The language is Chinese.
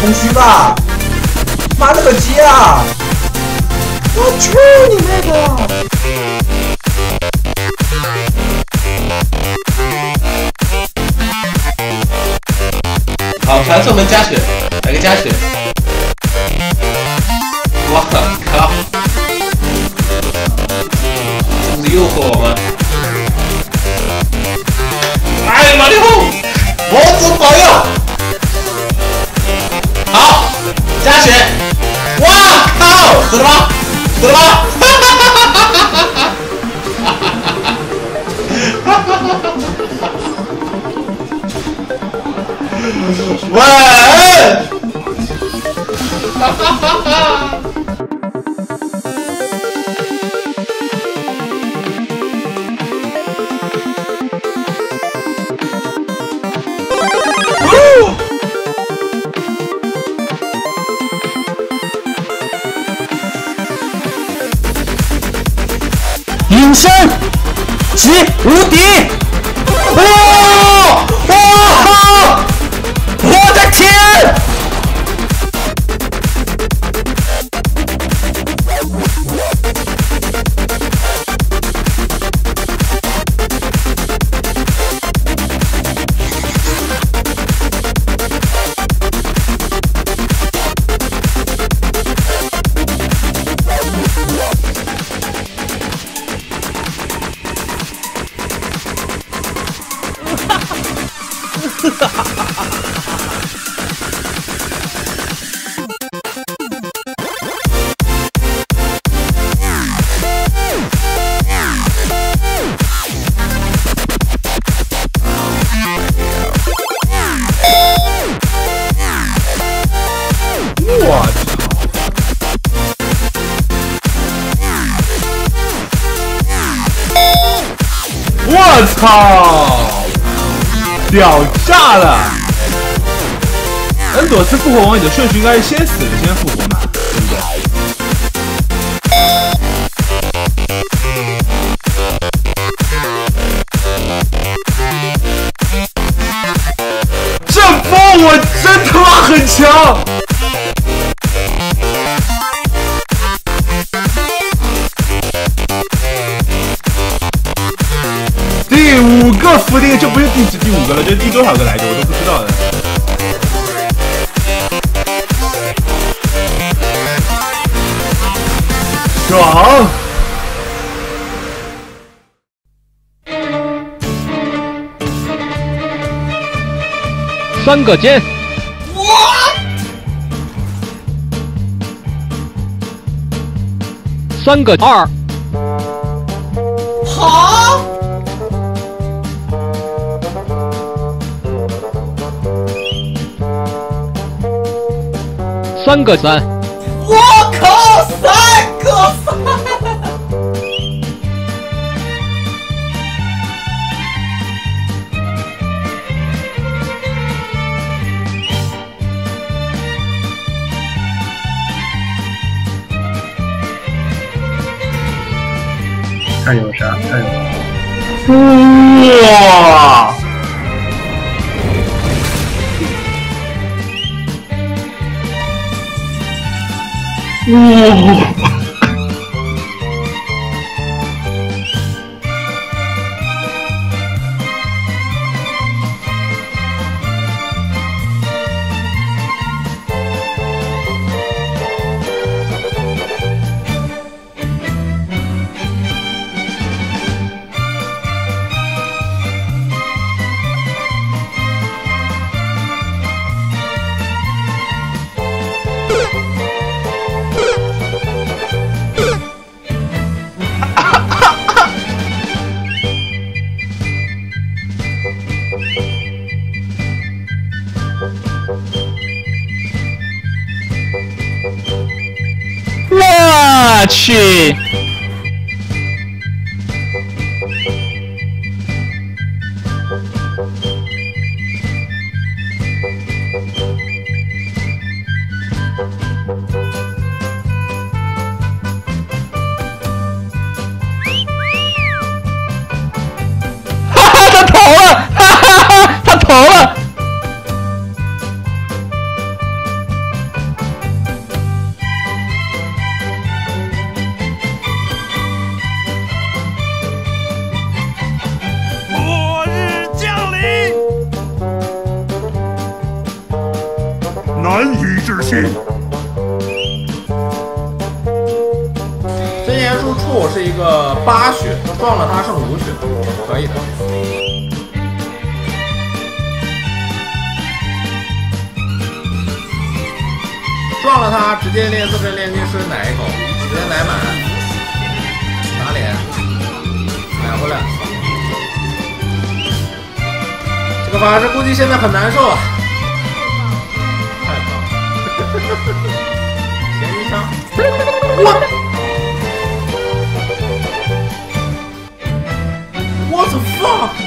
空虚吧？妈了个鸡啊！我去你妹的！好，传送门加血，来个加血！我靠！这不是诱惑我吗？哎，马里奥，魔族保佑！加血！哇靠！死了吗？死了吗？升级无敌。What's called? 屌炸了！恩佐斯复活王，你的顺序应该是先死了先复活嘛，对不对？这波我真他妈很强！五个伏地就不是第几第五个了，这是第多少个来着？我都不知道的。爽！三个肩，三个二，好，三个三，我靠，三个三！看有啥？看有哇！你 shit. 我是一个八血，他撞了他剩五血，可以的。撞了他，直接练四身炼金师奶一口，直接奶满，打脸，奶回来。这个法师估计现在很难受啊，太棒了，咸鱼枪，我。What the fuck?